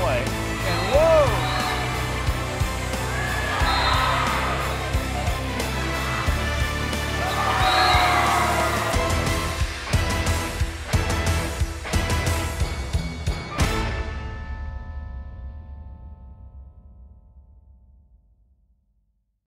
play.